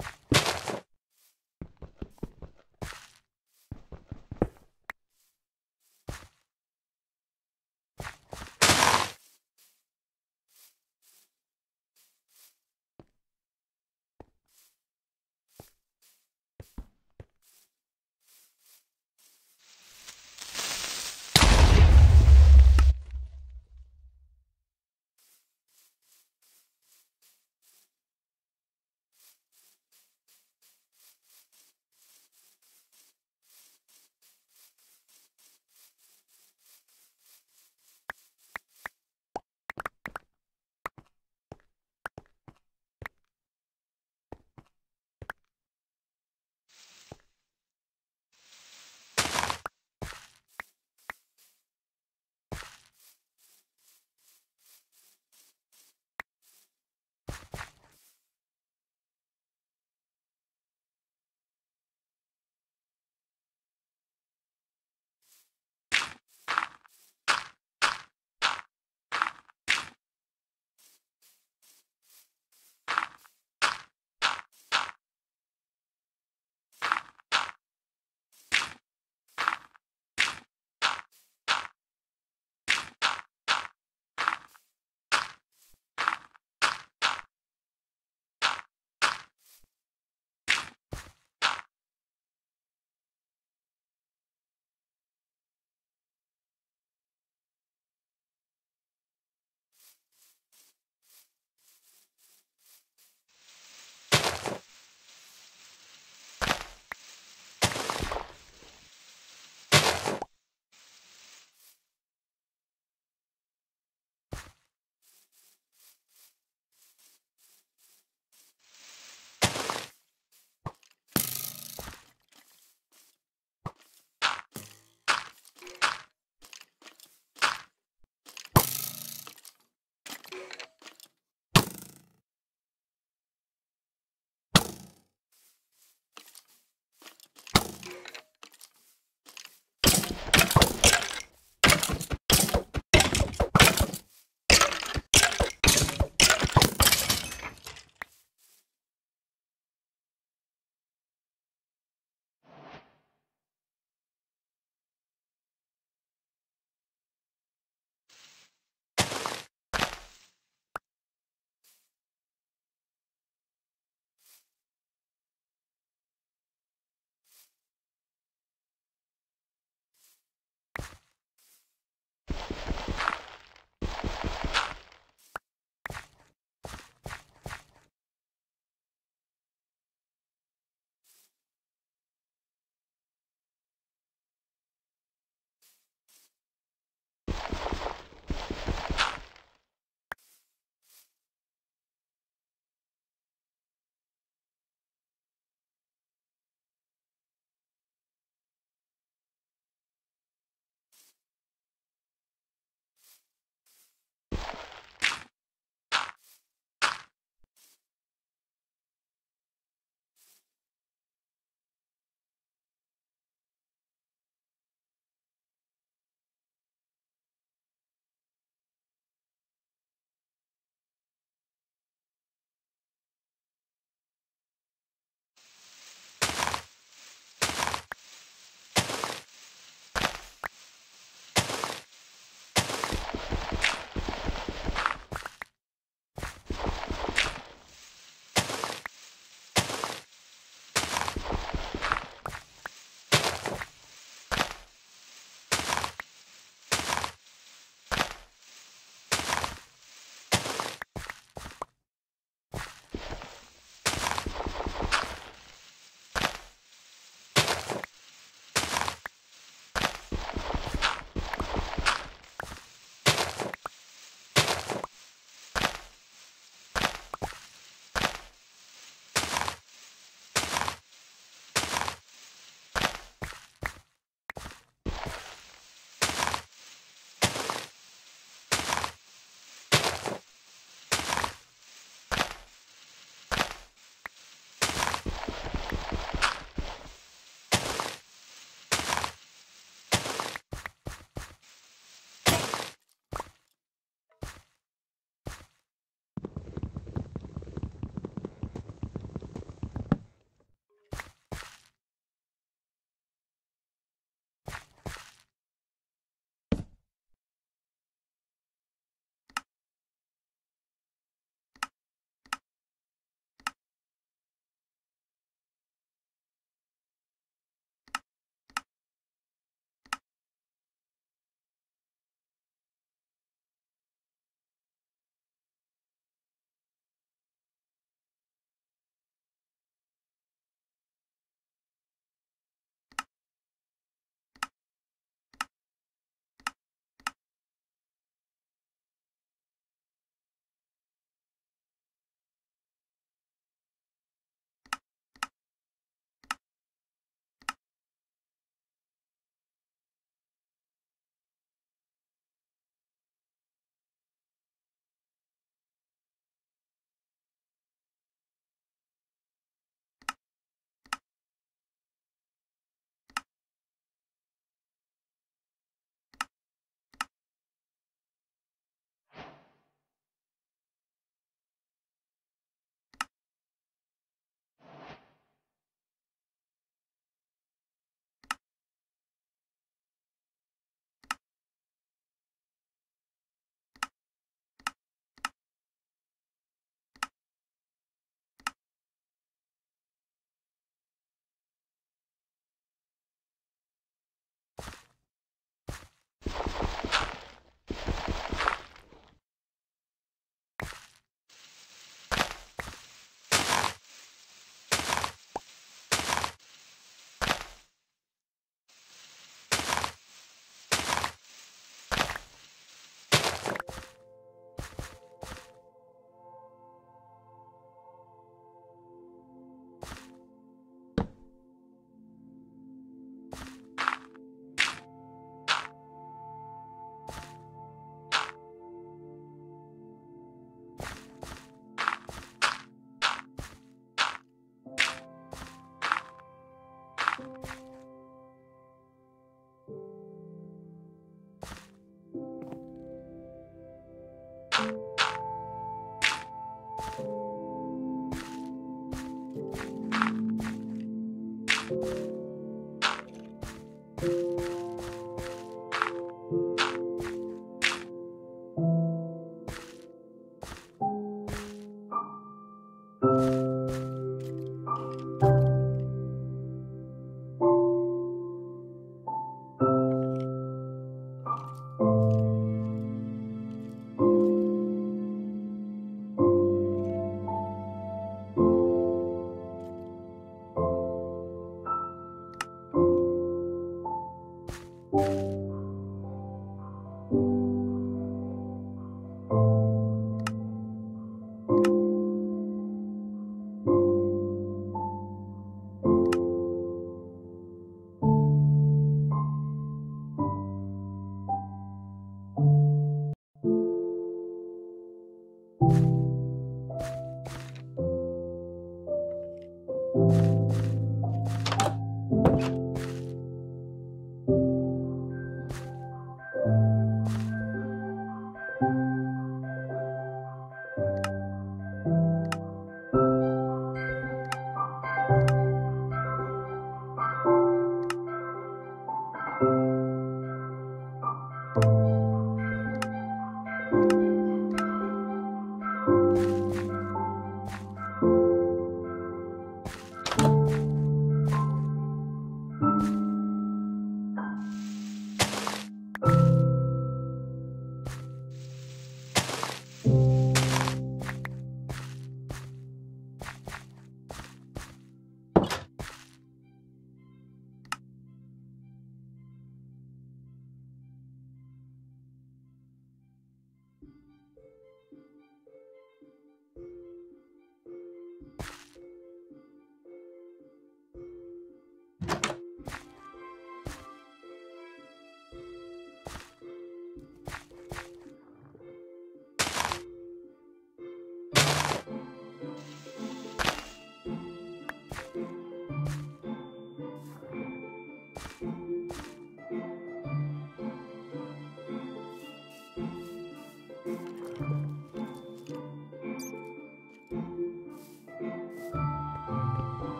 you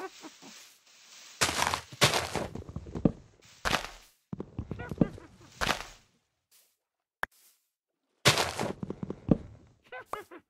Ha ha ha!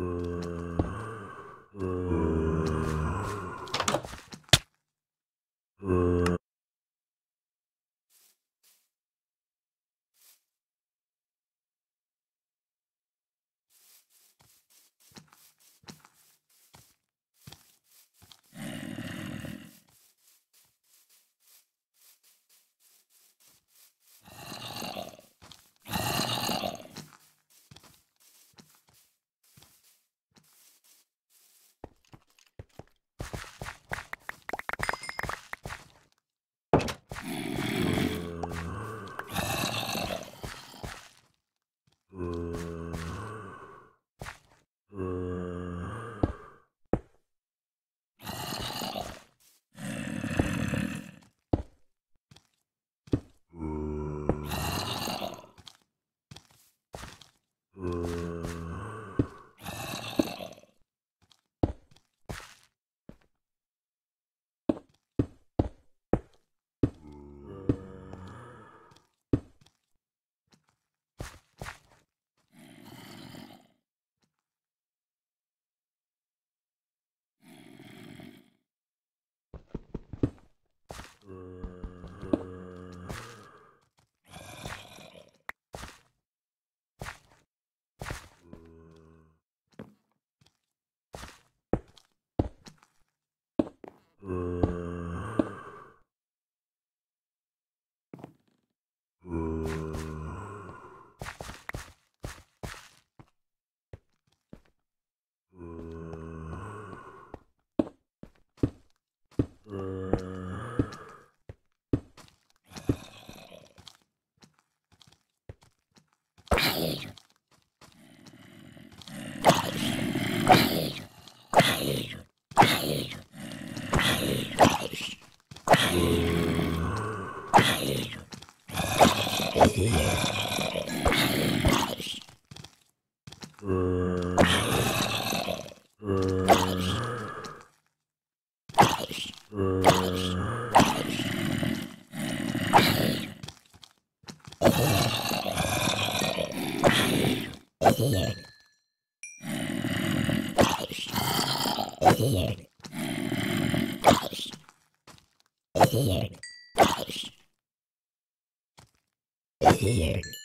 Uh... Here.